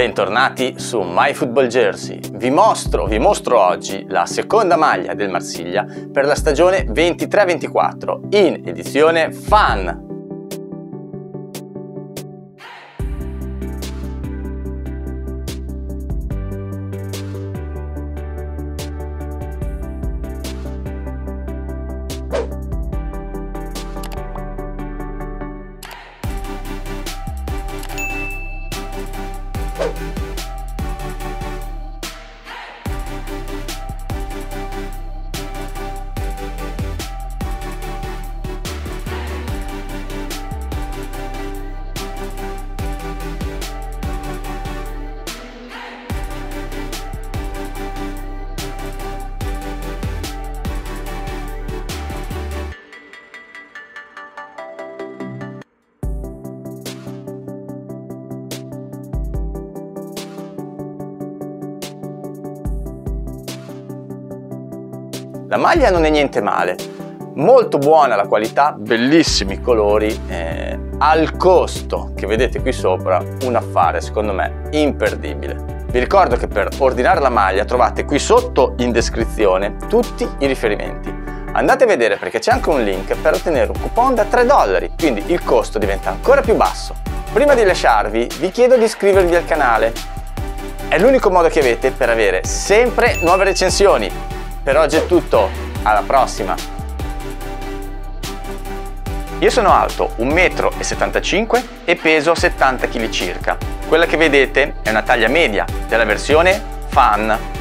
Bentornati su My Football Jersey. Vi mostro, vi mostro oggi la seconda maglia del Marsiglia per la stagione 23-24 in edizione Fan Bye. La maglia non è niente male, molto buona la qualità, bellissimi colori, eh, al costo che vedete qui sopra un affare secondo me imperdibile. Vi ricordo che per ordinare la maglia trovate qui sotto in descrizione tutti i riferimenti. Andate a vedere perché c'è anche un link per ottenere un coupon da 3 dollari, quindi il costo diventa ancora più basso. Prima di lasciarvi vi chiedo di iscrivervi al canale. È l'unico modo che avete per avere sempre nuove recensioni per oggi è tutto, alla prossima! Io sono alto 1,75 m e peso 70 kg circa. Quella che vedete è una taglia media della versione Fan